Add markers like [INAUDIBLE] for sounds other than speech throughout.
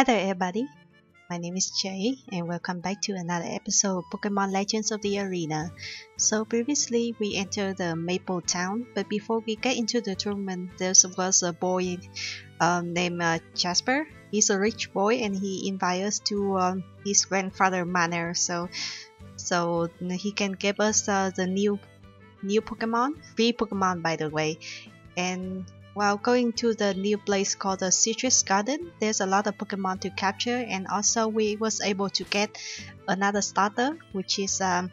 Hi there everybody, my name is Jay and welcome back to another episode of Pokemon Legends of the Arena. So previously we entered the Maple Town, but before we get into the tournament there was a boy um, named uh, Jasper. He's a rich boy and he invited us to um, his grandfather manor so so he can give us uh, the new new Pokemon, free Pokemon by the way. And while going to the new place called the Citrus Garden, there's a lot of Pokemon to capture and also we was able to get another starter which is um,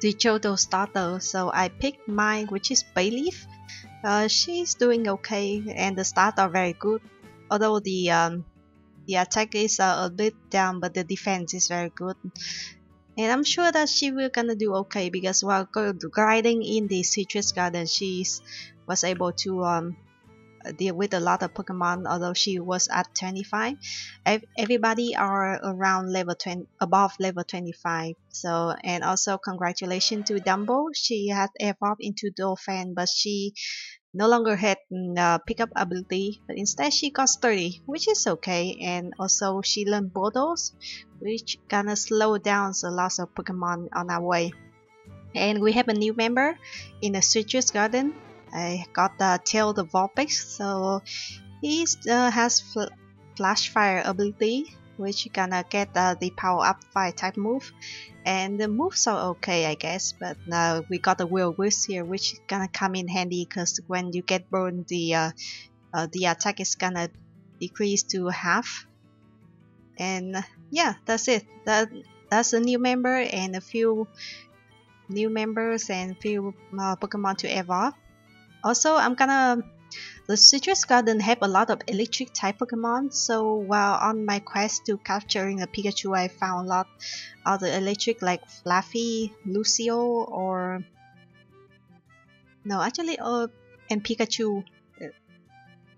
the Johto starter. So I picked mine which is Bayleef. Uh, she's doing okay and the stats are very good. Although the um, the attack is uh, a bit down but the defense is very good and I'm sure that she will gonna do okay because while grinding in the citrus garden she was able to um, deal with a lot of Pokemon although she was at 25 everybody are around level 20 above level 25 so and also congratulations to Dumbo she had evolved into Donphan but she no longer had mm, uh, pickup ability, but instead she got sturdy, which is okay. And also she learned Bulldoze, which gonna slow down the loss of Pokemon on our way. And we have a new member in the Citrus Garden. I got the Tail the Vulpix, so he uh, has fl Flash Fire ability, which gonna get uh, the power up fire type move. And the moves are okay I guess but now we got the Will-O-Wisp here which is gonna come in handy because when you get burned the uh, uh, the attack is gonna decrease to half. And yeah that's it. That that's a new member and a few new members and few uh, Pokemon to evolve also I'm gonna the Citrus Garden have a lot of electric type Pokemon, so while on my quest to capturing a Pikachu, I found a lot of the electric like Flaaffy, Luxio, or no, actually, uh, and Pikachu.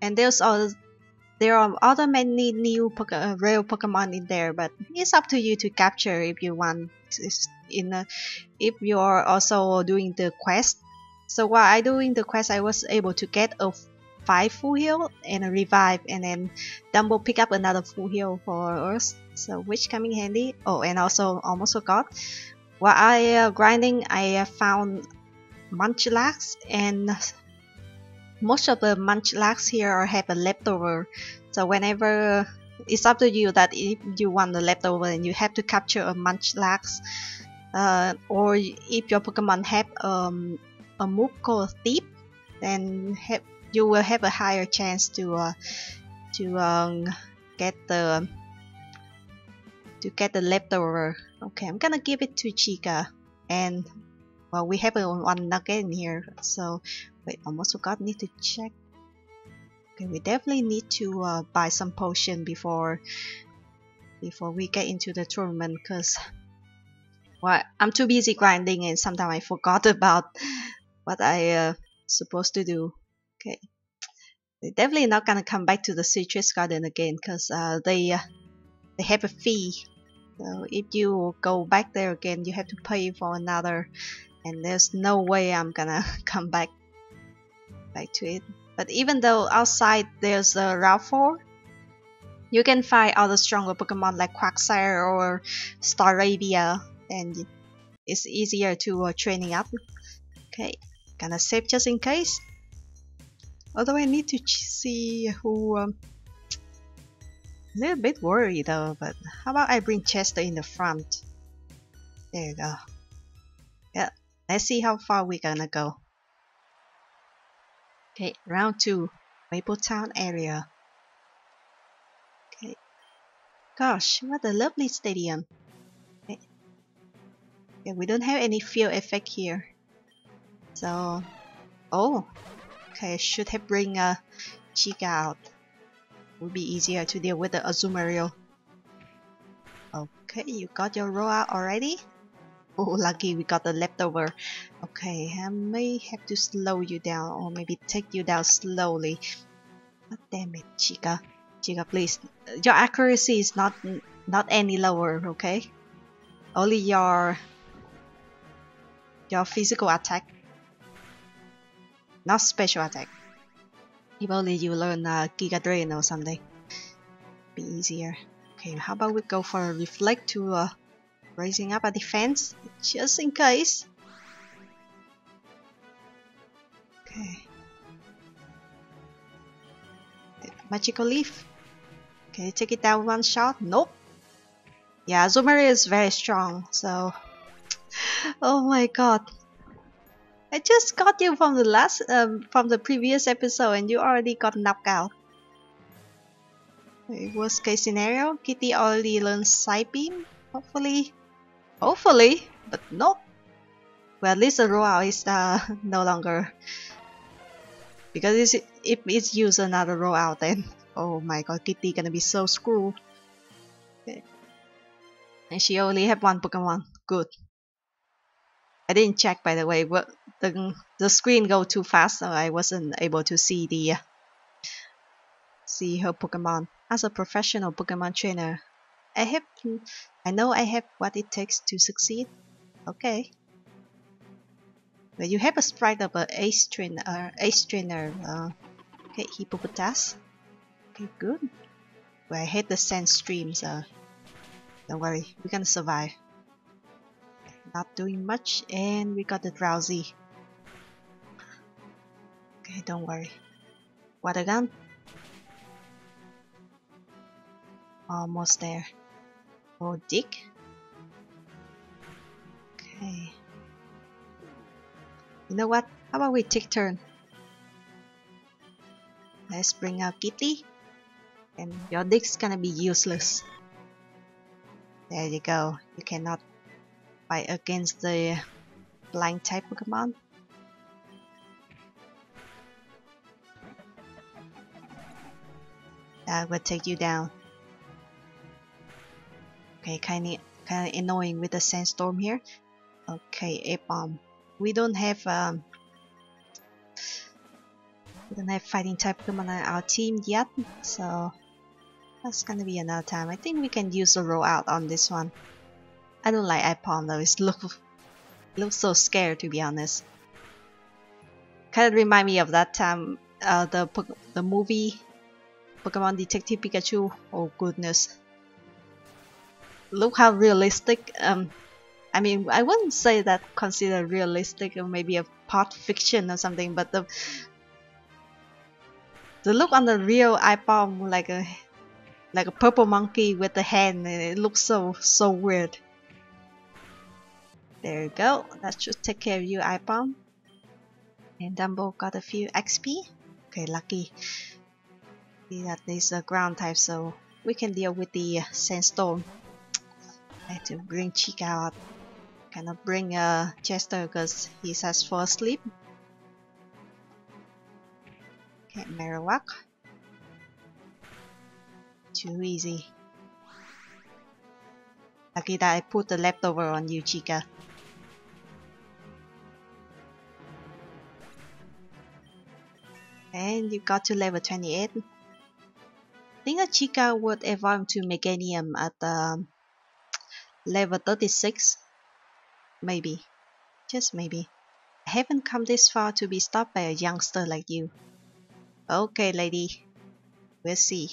And there's all there are other many new Poke uh, rare Pokemon in there, but it's up to you to capture if you want. In a, if you're also doing the quest. So while I doing the quest, I was able to get a 5 full heal and a revive and then Dumbo pick up another full heal for us. So which coming handy. Oh and also almost forgot. While I uh, grinding I uh, found Munchlax and most of the Munchlax here have a leftover. So whenever it's up to you that if you want the leftover and you have to capture a Munchlax uh, or if your Pokemon have um, a move called Thief then have you will have a higher chance to uh, to um, get the to get the leftover. Okay, I'm gonna give it to Chica, and well, we have a one nugget in here. So wait, almost forgot. Need to check. Okay, we definitely need to uh, buy some potion before before we get into the tournament, cause well, I'm too busy grinding and sometimes I forgot [LAUGHS] about what I uh, supposed to do. Okay. They're definitely not gonna come back to the citrus garden again because uh, they uh, they have a fee. So if you go back there again, you have to pay for another, and there's no way I'm gonna [LAUGHS] come back back to it. But even though outside there's a 4, you can find other stronger Pokemon like Quagsire or Staravia, and it's easier to uh, training up. Okay, gonna save just in case. Although I need to see who. Um, a little bit worried though, but how about I bring Chester in the front? There you go. Yeah, let's see how far we're gonna go. Okay, round two, Mapletown area. Okay. Gosh, what a lovely stadium. Okay. okay, we don't have any field effect here. So, oh, Okay, should have bring a Chica out. Would be easier to deal with the Azumarill. Okay, you got your roll out already? Oh, lucky we got the leftover. Okay, I may have to slow you down or maybe take you down slowly. God damn it, Chica. Chica, please. Your accuracy is not not any lower, okay? Only your your physical attack not special attack. If only you learn uh, Giga Drain or something. be easier. Okay, how about we go for a reflect to uh, raising up a defense just in case. Okay. Magical leaf. Can you take it down one shot? Nope. Yeah, Zumari is very strong, so [LAUGHS] oh my god. I just got you from the last um, from the previous episode and you already got knocked out. worst case scenario, Kitty already learned Psybeam, hopefully. Hopefully, but nope. Well, at least the rollout is uh, [LAUGHS] no longer because it's, if it's used another rollout then oh my god Kitty gonna be so screwed okay. and she only have one Pokemon good I didn't check by the way but the, the screen go too fast so I wasn't able to see the uh, see her Pokemon. As a professional Pokemon trainer I have I know I have what it takes to succeed. Okay. But you have a sprite of an ace trainer uh, ace trainer uh, okay hippopotas okay good. Well, I hate the sand streams so don't worry we're gonna survive not doing much and we got the drowsy. Okay don't worry. Water gun almost there. Oh dick? Okay. You know what? How about we take turn? Let's bring out Kitty and your dick's gonna be useless. There you go. You cannot fight against the blind type Pokemon. That will take you down. Okay, kinda kinda annoying with the sandstorm here. Okay, a bomb. We don't have um we don't have fighting type Pokemon on our team yet, so that's gonna be another time. I think we can use a rollout on this one. I don't like Aipom though. It [LAUGHS] looks looks so scared to be honest. Kind of remind me of that time, uh, the the movie Pokemon Detective Pikachu. Oh goodness! Look how realistic. Um, I mean, I wouldn't say that considered realistic or maybe a part fiction or something, but the the look on the real Aipom like a like a purple monkey with the hand, it looks so so weird. There you go. That should take care of you, Aipom. And Dumbo got a few XP. Okay, lucky. See that is a ground type, so we can deal with the sandstorm. I have to bring Chica out. Cannot bring uh, Chester because he's has for sleep. Okay, Marowak. Too easy. Lucky that I put the leftover on you, Chica. You got to level 28. I think a Chica would evolve to Meganium at um, level 36. Maybe. Just maybe. I haven't come this far to be stopped by a youngster like you. Okay, lady. We'll see.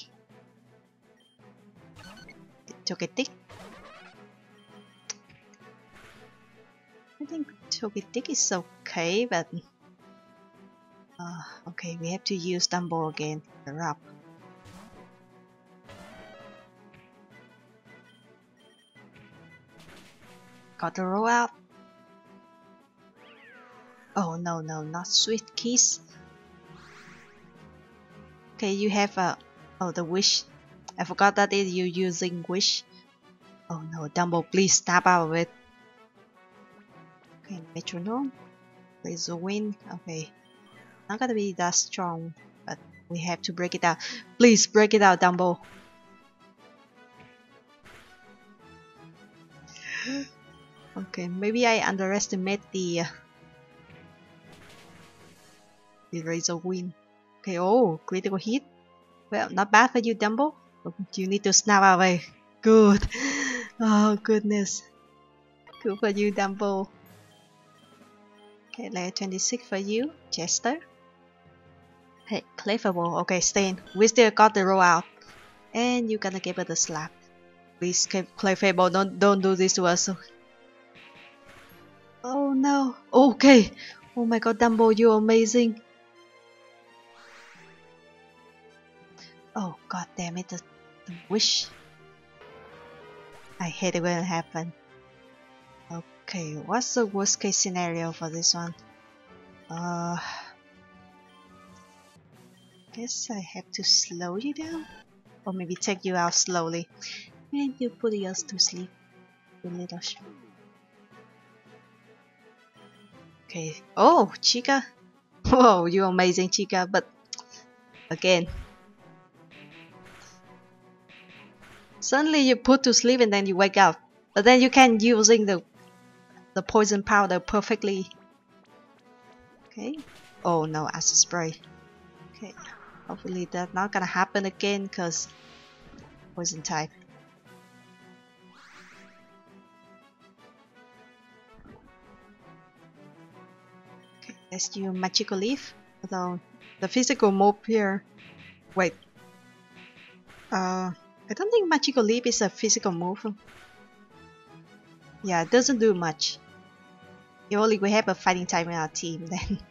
Togetic? I think Togetic is okay, but uh, okay, we have to use Dumbo again. You're. Got the roll out. Oh no no not sweet kiss. Okay, you have a oh the wish. I forgot that you using wish. Oh no, Dumbo, please stop out of it. Okay, metronome. Please win. Okay, not gonna be that strong, but we have to break it out. Please break it out, Dumbo. [GASPS] okay, maybe I underestimate the uh, the razor wind. Okay, oh, critical hit. Well, not bad for you, Dumbo. You need to snap away. Good. [GASPS] Oh goodness. Good for you, Dumbo. Okay, layer 26 for you, Chester. Hey, Clefable. Okay, stay in. We still got the roll out. And you're gonna give it a slap. Please, Clefable, don't don't do this to us. Oh no. Okay. Oh my god, Dumbo, you're amazing. Oh god damn it, the, the wish. I hate it when it happens. Okay, what's the worst case scenario for this one? Uh, guess I have to slow you down? Or maybe take you out slowly. And you put yours to sleep, you little sh Okay. Oh, Chica! [LAUGHS] Whoa, you're amazing, Chica, but again. Suddenly you put to sleep and then you wake up. But then you can using the the poison powder perfectly. Okay. Oh no, acid spray. Okay. Hopefully that's not gonna happen again because poison type. Okay, let's do magical leaf. Although the physical move here wait. Uh I don't think magical leaf is a physical move. Yeah it doesn't do much. If only we have a fighting type in our team [LAUGHS] then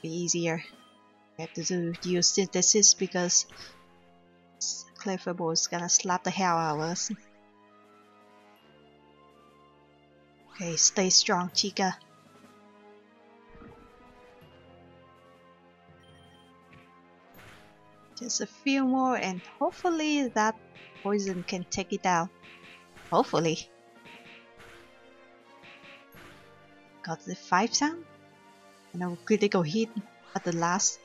be easier we have to do use synthesis because Clefable is gonna slap the hell out of us okay stay strong Chica Just a few more and hopefully that poison can take it out. Hopefully. Got the 5 sound? No critical hit at the last.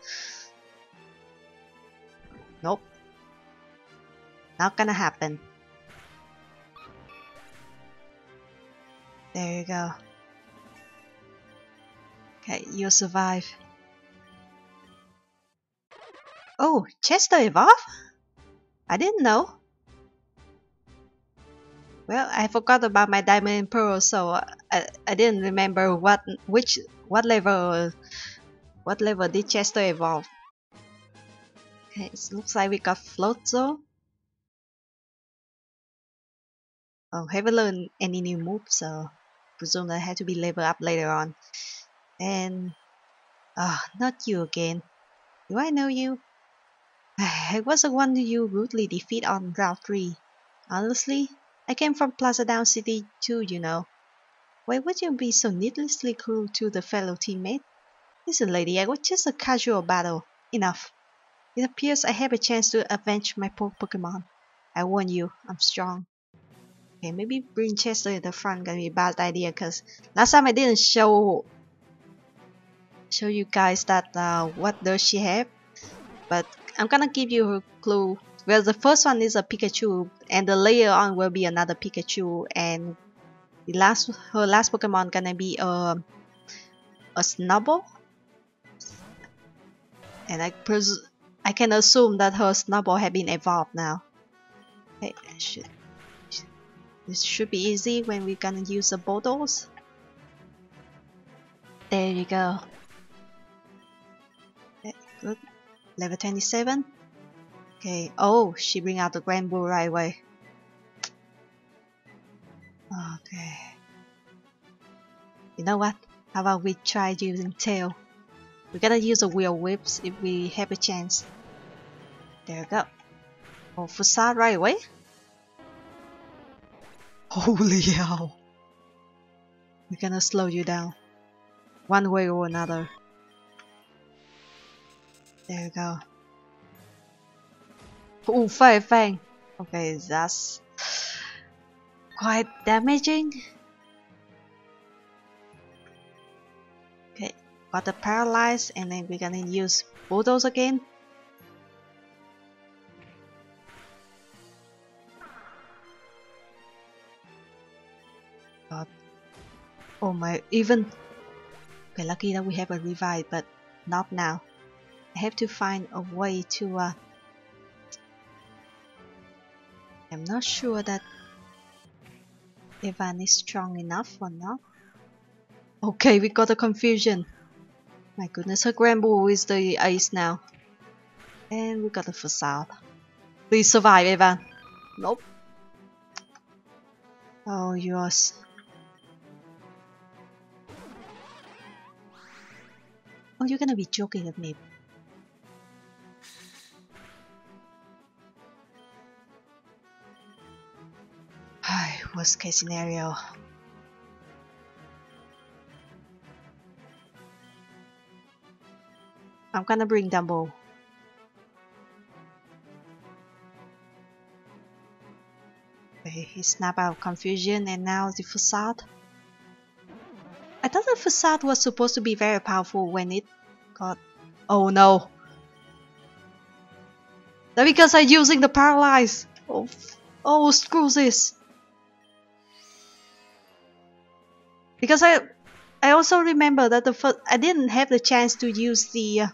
Nope. Not gonna happen. There you go. Okay, you'll survive. Oh, Chester evolved? I didn't know. Well, I forgot about my diamond and pearl, so uh, I, I didn't remember what which what level what level did Chester evolve. Okay, it looks like we got float zone. Oh, haven't learned any new moves, so presume I have to be leveled up later on. And ah, oh, not you again. Do I know you? [SIGHS] I was the one you rudely defeat on Route 3. Honestly, I came from Plaza Down City too, you know. Why would you be so needlessly cruel to the fellow teammate? Listen, lady, I was just a casual battle. Enough. It appears I have a chance to avenge my poor Pokemon. I warn you, I'm strong. Okay, maybe bring Chester in the front gonna be a bad idea because last time I didn't show show you guys that uh, what does she have but I'm gonna give you a clue. Well, the first one is a Pikachu, and the later on will be another Pikachu, and the last her last Pokemon gonna be a a Snubbull. And I pres I can assume that her Snubbull had been evolved now. Okay, should, this should be easy when we're gonna use the Bulldoze. There you go. Good. Level 27 okay. Oh she bring out the Granbull right away. Okay. You know what? How about we try using tail we gotta use the Will-O-Wisp if we have a chance there we go oh facade right away [LAUGHS] holy hell we're gonna slow you down one way or another there you go. Oh, Fire Fang! Okay, that's quite damaging. Got the paralyze and then we're gonna use bulldoze again. God. Oh my, even... Okay, lucky that we have a revive, but not now. I have to find a way to uh, I'm not sure that Ivan is strong enough or not. Okay, we got a confusion. My goodness, her Granbull is the ace now. And we got a facade. Please survive, Evan. Nope. Oh, yours. Oh, you're gonna be joking with me. [SIGHS] Worst case scenario. I'm gonna bring Dumbo. Okay, he snap out confusion and now the facade. I thought the facade was supposed to be very powerful when it got... Oh no! That because I'm using the paralyze! Oh, oh screw this! Because I I also remember that the first I didn't have the chance to use the uh,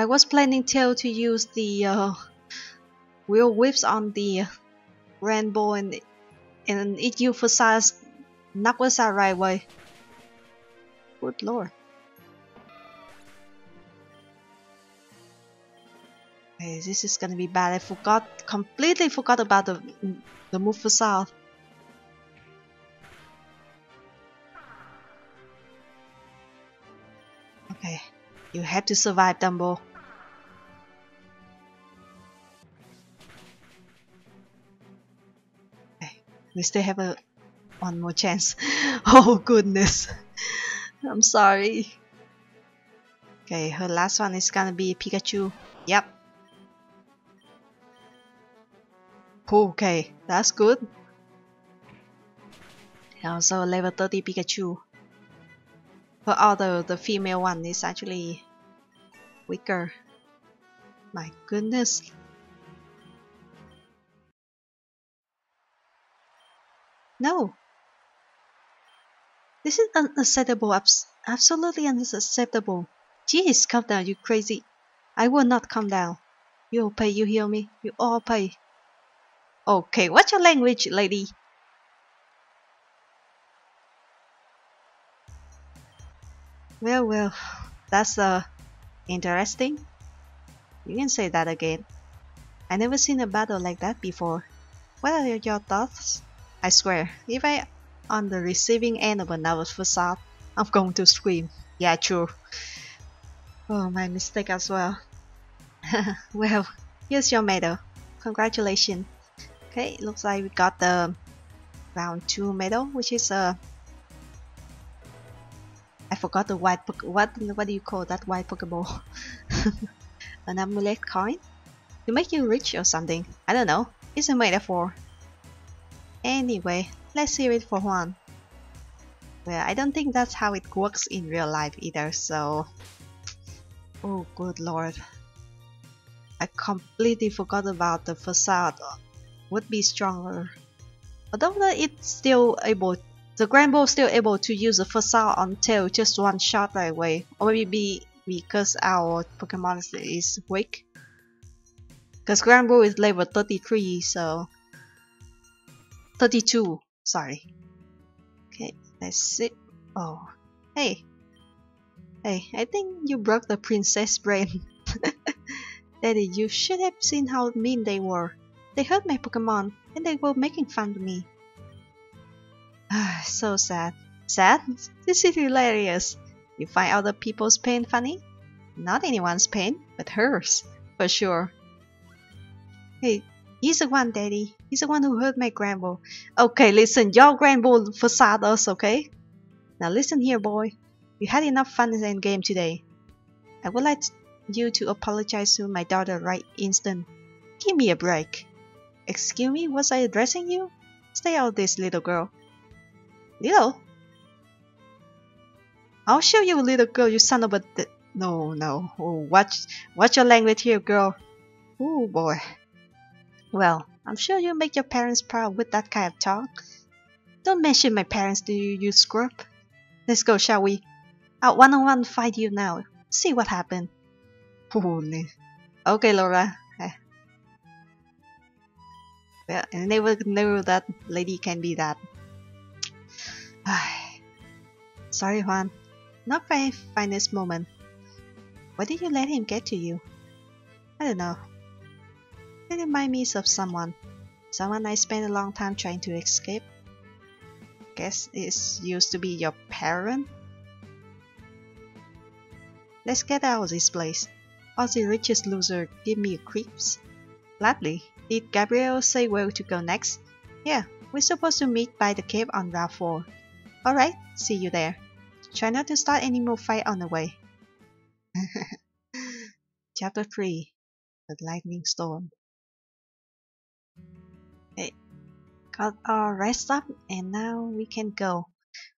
I was planning to to use the uh, Will-O-Wisp on the Granbull and and it emphasized out right way. Good lord. Okay, this is gonna be bad. I forgot, completely forgot about the the move facade. Okay, you have to survive, Dumbo. We still have a one more chance. [LAUGHS] oh goodness, I'm sorry. Okay, her last one is gonna be Pikachu. Yep. Okay, that's good. Also level 30 Pikachu. Her other, the female one is actually weaker. My goodness. No. This is unacceptable. Absolutely unacceptable. Jeez, calm down, you crazy. I will not calm down. You'll pay, you hear me? You all pay. Okay, what's your language, lady? Well, well, that's uh, interesting. You can say that again. I never seen a battle like that before. What are your thoughts? I swear, if I on the receiving end of another facade, I'm going to scream. Yeah, true. Oh, my mistake as well. [LAUGHS] well, here's your medal. Congratulations. Okay, looks like we got the round 2 medal, which is a... Uh, I forgot the white what what do you call that white Pokeball? [LAUGHS] An amulet coin? To make you rich or something. I don't know. It's a metaphor. Anyway, let's hear it for one. Well, I don't think that's how it works in real life either, so... Oh, good lord. I completely forgot about the facade would be stronger. Although it's still able, the Granbull still able to use the facade on tail just one shot right away, or maybe because our Pokemon is weak. Because Granbull is level 33, so 32. Sorry. Okay, let's see. Oh, hey, hey! I think you broke the princess brain. [LAUGHS] Daddy, you should have seen how mean they were. They hurt my Pokemon, and they were making fun of me. Ah, [SIGHS] so sad. Sad? This is hilarious. You find other people's pain funny? Not anyone's pain, but hers, for sure. Hey, he's the one, Daddy. He's the one who hurt my Granbull. Okay, listen, your Granbull facade us, okay? Now listen here, boy. You had enough fun in the game today. I would like you to apologize to my daughter right instant. Give me a break. Excuse me, was I addressing you? Stay out this, little girl. Little? I'll show you, little girl, you son of a... No, no. Oh, watch, watch your language here, girl. Oh, boy. Well, I'm sure you make your parents proud with that kind of talk. Don't mention my parents to you, you scrub. Let's go, shall we? I'll one-on-one fight you now. See what happened. Holy. Okay, Laura. Eh. Well, I never knew that lady can be that. Sorry, Juan. Not my finest moment. Why did you let him get to you? I don't know. It reminds me of someone. Someone I spent a long time trying to escape. Guess it used to be your parent? Let's get out of this place. All the richest loser give me creeps. Gladly. Did Gabriel say where to go next? Yeah, we're supposed to meet by the cave on Route 4. Alright, see you there. Try not to start any more fight on the way. [LAUGHS] Chapter 3 The Lightning Storm got our rest up and now we can go.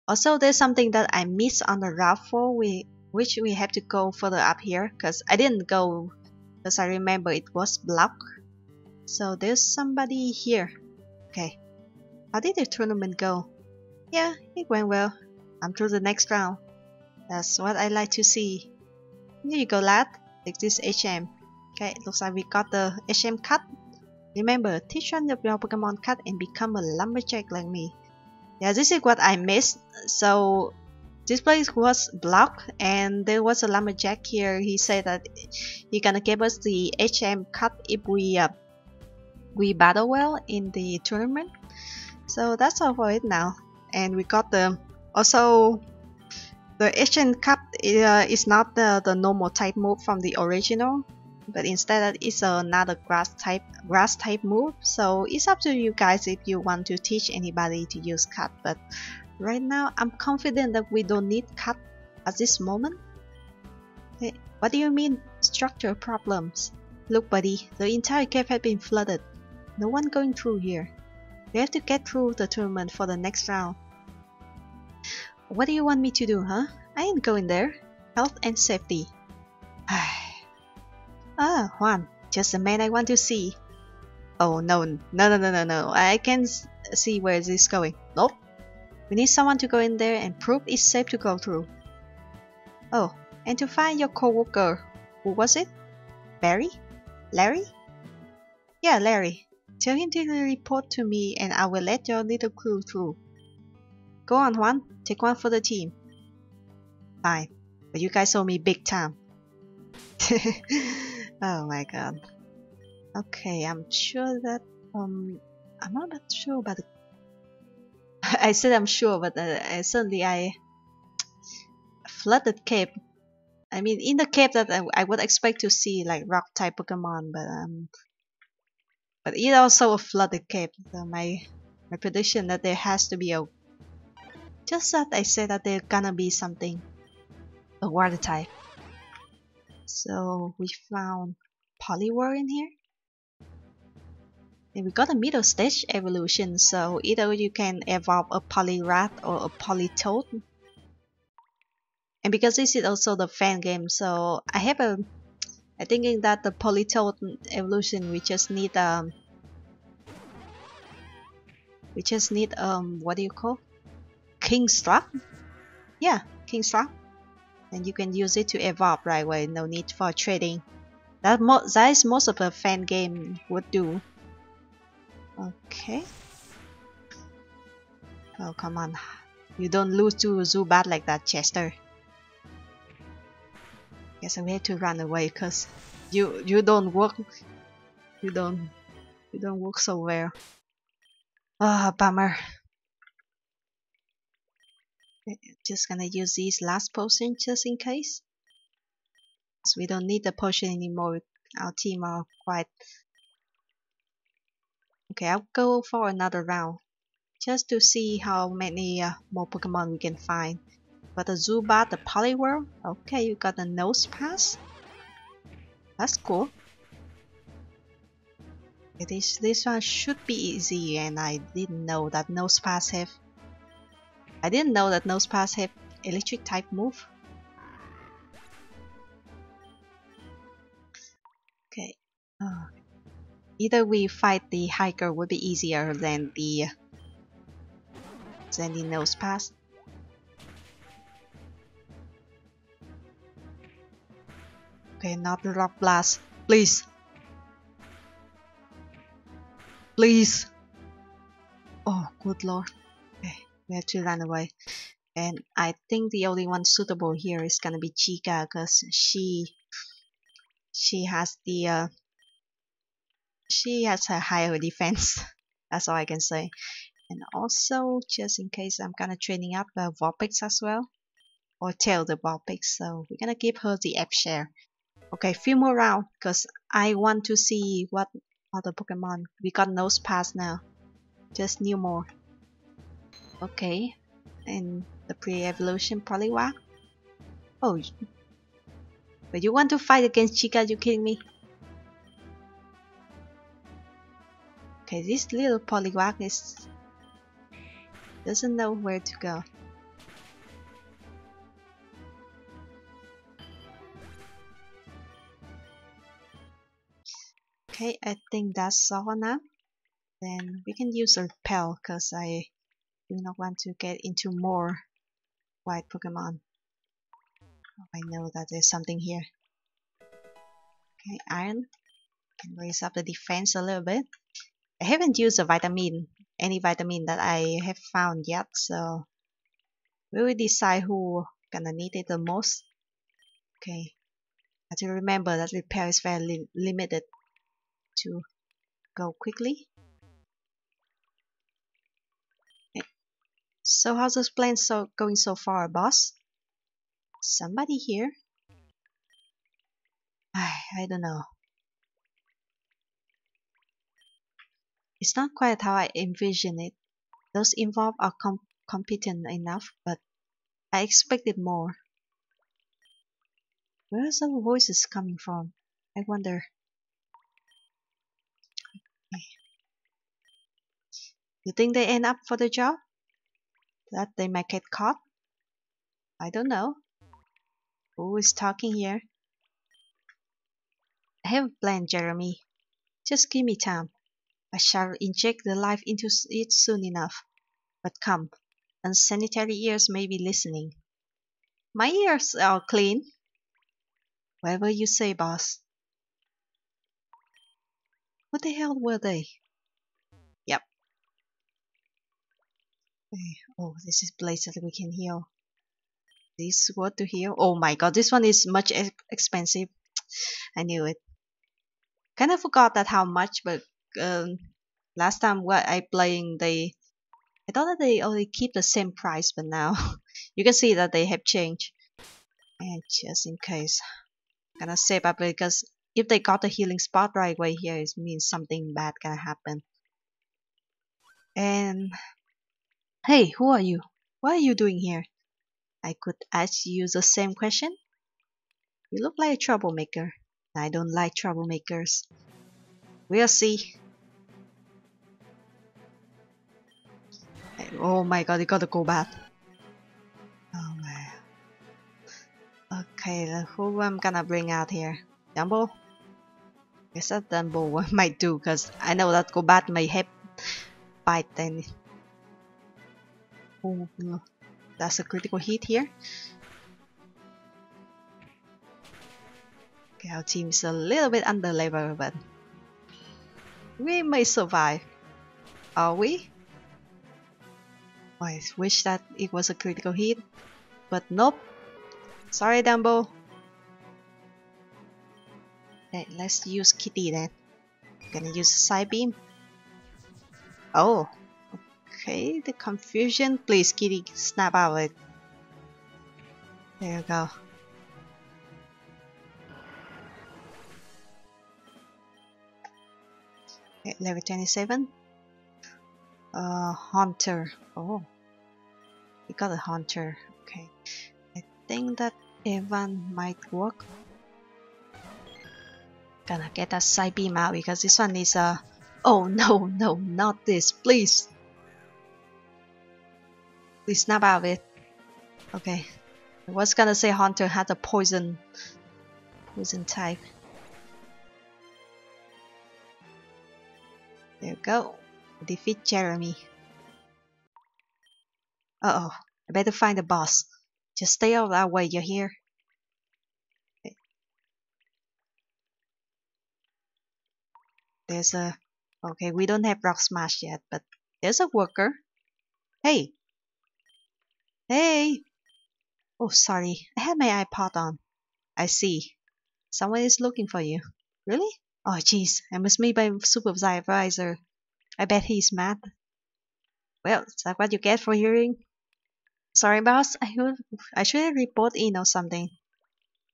Also, there's something that I missed on the Route 4 we, which we have to go further up here because I didn't go because I remember it was blocked. So there's somebody here. Okay, how did the tournament go? Yeah, it went well. I'm through the next round. That's what I like to see. Here you go, lad. Take this HM. Okay, looks like we got the HM cut. Remember, teach one of your Pokemon cut and become a lumberjack like me. Yeah, this is what I missed. So, this place was blocked and there was a lumberjack here. He said that he gonna give us the HM cut if we uh, we battle well in the tournament. So that's all for it now. And we got the also the Asian Cup uh, is not the, the normal type move from the original, but instead it's another grass type grass type move. So it's up to you guys if you want to teach anybody to use cut. But right now I'm confident that we don't need cut at this moment. Hey, what do you mean structure problems? Look buddy, the entire cave has been flooded. No one going through here. We have to get through the tournament for the next round. What do you want me to do, huh? I ain't going there. Health and safety. [SIGHS] ah, Juan, just the man I want to see. Oh no, no, no, no, no, no. I can't see where this is going. Nope. We need someone to go in there and prove it's safe to go through. Oh, and to find your co-worker. Who was it? Barry? Larry? Yeah, Larry. Tell him to report to me and I will let your little crew through. Go on, Juan. Take one for the team. Fine. But you guys owe me big time. [LAUGHS] oh my god. Okay, I'm sure that um I'm not that sure about the [LAUGHS] I said I'm sure, but uh, I, suddenly I [TSK] flooded cape. I mean, in the cape that I, I would expect to see like rock type Pokemon, but um, but it also a flooded cape. So my my prediction that there has to be a just that I said that there gonna be something a water type. So we found Poliwhirl in here. And we got a middle stage evolution, so either you can evolve a Poliwrath or a Politoed. And because this is also the fan game, so I have a I'm thinking that the Politoed evolution we just need um we just need um what do you call Kingstrap? Yeah, Kingstrap and you can use it to evolve right away, no need for trading. That, that is most of a fan game would do. Okay. Oh, come on. You don't lose to Zubat like that, Chester. Guess I have to run away because you you don't work you don't you don't work so well. Ah, oh, bummer just gonna use this last potion just in case. So we don't need the potion anymore. Our team are quite... Okay, I'll go for another round. Just to see how many uh, more Pokemon we can find. But the Zubat, the Poliwhirl. Okay, you got the Nosepass. That's cool. This, this one should be easy and I didn't know that Nosepass have I didn't know that Nosepass have electric type move. Okay. Uh, either we fight the hiker would be easier than the than the Nosepass. Okay, not the rock blast. Please. Please. Oh, good lord we have to run away and I think the only one suitable here is gonna be Chica because she she has the uh, she has a higher defense. [LAUGHS] That's all I can say. And also, just in case, I'm gonna training up uh, Vulpix as well, or tail the Vulpix. So we're gonna give her the app share. Okay, few more round, cause I want to see what other Pokemon. We got Nosepass now. Just new more. Okay, and the pre-evolution Poliwag. Oh, but you want to fight against Chica? You kidding me? Okay, this little Poliwag is doesn't know where to go. Okay, I think that's all now. Then we can use a repel because I do not want to get into more white Pokemon. Oh, I know that there's something here. Okay, iron. Can raise up the defense a little bit. I haven't used a vitamin, any vitamin that I have found yet, so we will decide who gonna need it the most. Okay, I to remember that repair is very li limited to go quickly. So how's this plan so going so far, boss? Somebody here? I, [SIGHS] I don't know. It's not quite how I envision it. Those involved are com competent enough, but I expected more. Where are the voices coming from? I wonder. You think they end up for the job? That they might get caught? I don't know. Who is talking here? I have a plan, Jeremy. Just give me time. I shall inject the life into it soon enough. But come, unsanitary ears may be listening. My ears are clean. Whatever you say, boss. What the hell were they? Yep. Oh, this is place that we can heal. This what to heal? Oh my god, this one is much expensive. [TSK] I knew it. Kind of forgot that how much, but um, last time what I playing they I thought that they only keep the same price but now [LAUGHS] you can see that they have changed and just in case I'm gonna save up because if they got the healing spot right away here it means something bad gonna happen and hey who are you what are you doing here I could ask you the same question you look like a troublemaker I don't like troublemakers we'll see Oh my god, you gotta go back. Oh man. Okay, who I'm gonna bring out here? Dumbo? Guess that Dumbo [LAUGHS] might do, because I know that Golbat may have bite then. Oh, no. That's a critical hit here. Okay, our team is a little bit under level, but we may survive. Are we? Oh, I wish that it was a critical hit, but nope. Sorry, Dumbo. Okay, let's use Kitty then. Gonna use Psybeam. Oh, okay. The confusion. Please, Kitty, snap out of it. There you go. Okay, level 27. Uh, Haunter. Oh, we got a Haunter. Okay, I think that Evan might work. Gonna get that Psybeam out because this one is a. Uh... Oh [LAUGHS] no, no, not this, please. Please snap out of it. Okay. I was gonna say Haunter had a poison poison type. There you go defeat Jeremy. Uh oh, I better find the boss. Just stay out of our way, you hear? There's a... Okay, we don't have Rock Smash yet, but there's a worker. Hey! Hey! Oh, sorry, I had my iPod on. I see. Someone is looking for you. Really? Oh, jeez, I must meet my supervisor. I bet he's mad. Well, is that what you get for hearing? Sorry, boss. I, would, I should report in or something.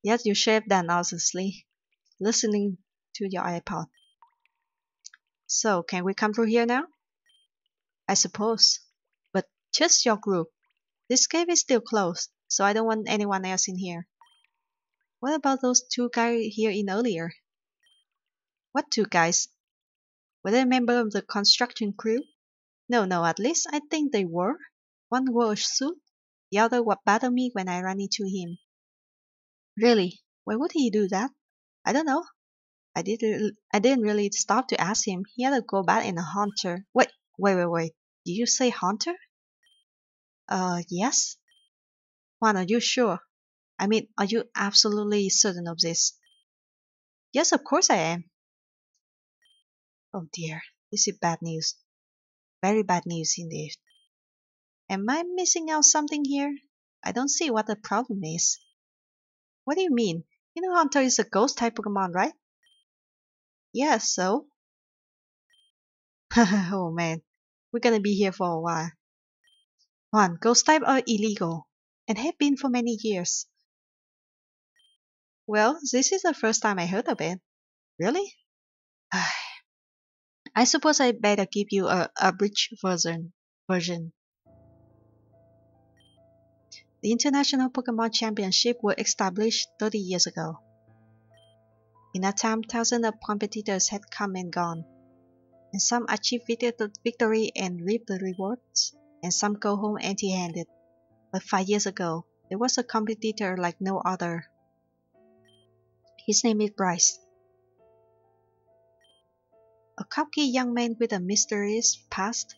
Yet you shaved that nauseously, listening to your iPod. So, can we come through here now? I suppose. But just your group. This cave is still closed, so I don't want anyone else in here. What about those two guys here in earlier? What two guys? Were they a member of the construction crew? No, no, at least I think they were. One wore a suit, the other would battle me when I ran into him. Really? Why would he do that? I don't know. I didn't I didn't really stop to ask him. He had to go back in a Haunter. Wait, wait, wait, wait. Did you say haunter? Uh, yes. Juan, are you sure? I mean, are you absolutely certain of this? Yes, of course I am. Oh dear, this is bad news. Very bad news indeed. Am I missing out something here? I don't see what the problem is. What do you mean? You know Haunter is a ghost type Pokemon, right? Yeah, so? [LAUGHS] oh man, we're gonna be here for a while. Juan, ghost type are illegal, and have been for many years. Well, this is the first time I heard of it. Really? I suppose I better give you a abridged version. version. The International Pokemon Championship were established 30 years ago. In that time, thousands of competitors had come and gone, and some achieved victory and reaped the rewards, and some go home empty-handed. But five years ago, there was a competitor like no other. His name is Bryce. A cocky young man with a mysterious past,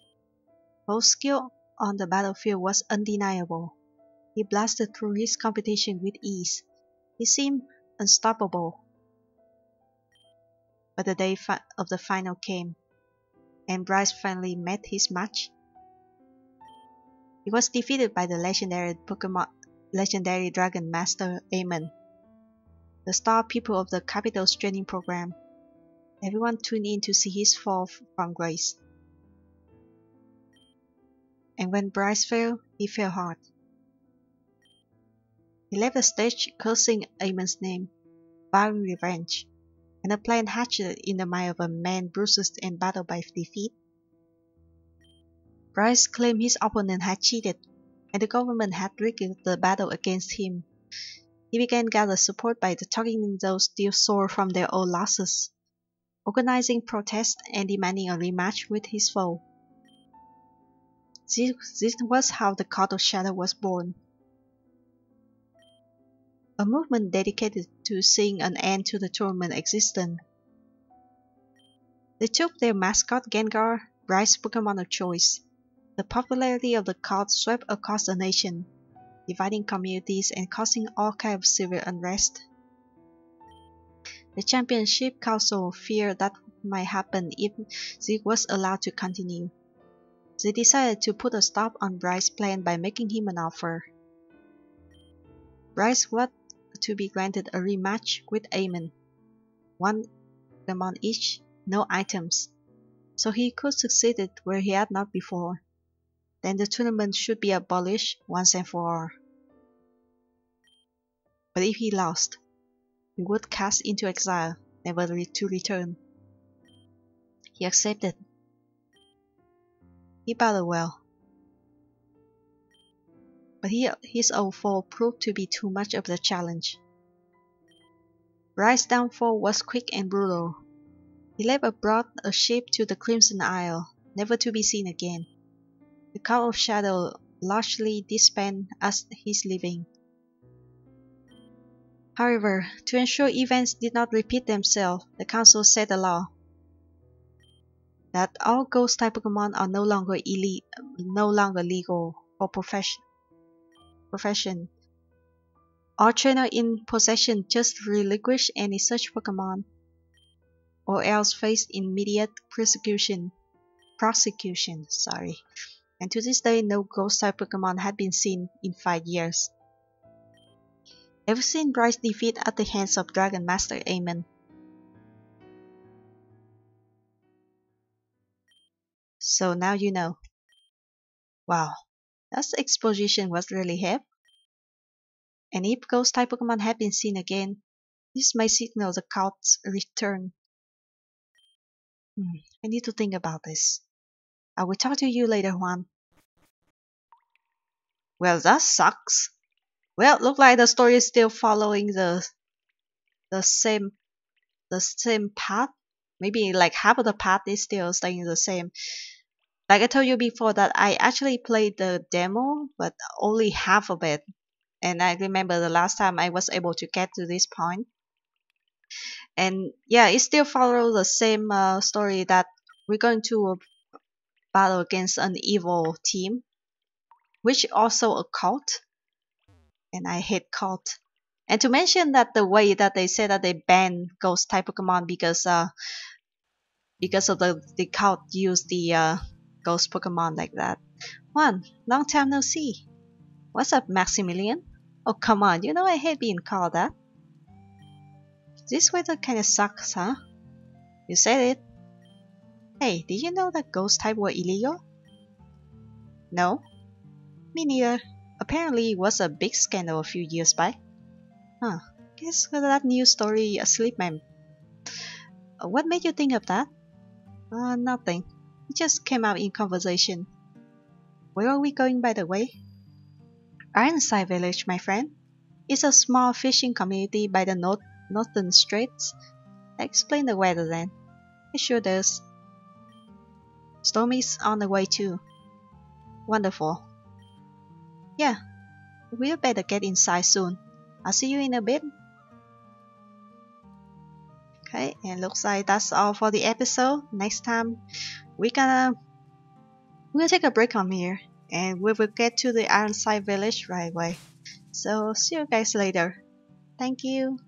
whose skill on the battlefield was undeniable. He blasted through his competition with ease. He seemed unstoppable. But the day of the final came, and Bryce finally met his match. He was defeated by the legendary Pokemon, legendary Dragon Master Amon, the star pupil of the Capital's training program. Everyone tuned in to see his fall from grace. And when Bryce fell, he fell hard. He left the stage cursing Amon's name, vowing revenge, and a plan hatched in the mind of a man bruised and battered by defeat. Bryce claimed his opponent had cheated, and the government had rigged the battle against him. He began gather support by targeting those still sore from their old losses, organizing protests and demanding a rematch with his foe. This, this was how the Cult of Shadow was born a movement dedicated to seeing an end to the tournament existence. They took their mascot Gengar, Bryce's Pokemon of choice. The popularity of the cult swept across the nation, dividing communities and causing all kinds of civil unrest. The Championship Council feared that might happen if Zeke was allowed to continue. They decided to put a stop on Bryce's plan by making him an offer. Bryce was to be granted a rematch with Amon. One Pokemon each, no items. So he could succeed where he had not before. Then the tournament should be abolished once and for all. But if he lost, he would cast into exile, never to return. He accepted. He battled well. But he, his old fall proved to be too much of a challenge. Bryce's downfall was quick and brutal. He left abroad a ship to the Crimson Isle, never to be seen again. The Cult of Shadow largely disbanded as his leaving. However, to ensure events did not repeat themselves, the Council set a law that all ghost type Pokemon are no longer elite, no longer legal or profession, profession. All trainer in possession just relinquish any such Pokemon, or else face immediate prosecution. prosecution. Sorry, and to this day, no ghost type Pokemon had been seen in five years. ever seen Bryce defeat at the hands of Dragon Master Amon? So now you know. Wow, that exposition was really heavy. And if ghost type Pokemon have been seen again, this might signal the cult's return. Hmm, I need to think about this. I will talk to you later, Juan. Well, that sucks. Well, look like the story is still following the the same the same path. Maybe like half of the path is still staying the same. Like I told you before that I actually played the demo, but only half of it. And I remember the last time I was able to get to this point. And yeah, it still follows the same uh, story that we're going to battle against an evil team, which also a cult. And I hate cult. And to mention that the way that they say that they ban ghost type Pokemon because uh because of the the cult use the uh ghost Pokemon like that. Juan, long time no see. What's up, Maximilian? Oh, come on, you know I hate being called that. This weather kinda sucks, huh? You said it. Hey, did you know that ghost type were illegal? No? Me neither. Apparently it was a big scandal a few years back. Huh, guess that news story asleep man. Uh, what made you think of that? Uh, nothing. It just came out in conversation. Where are we going by the way? Ironside Village, my friend. It's a small fishing community by the north northern straits. Explain the weather then. It sure does. Stormy's on the way too. Wonderful. Yeah, we'll better get inside soon. I'll see you in a bit. Okay, and looks like that's all for the episode. Next time, we're gonna we're gonna take a break from here, and we will get to the Ironside Village right away. So see you guys later. Thank you.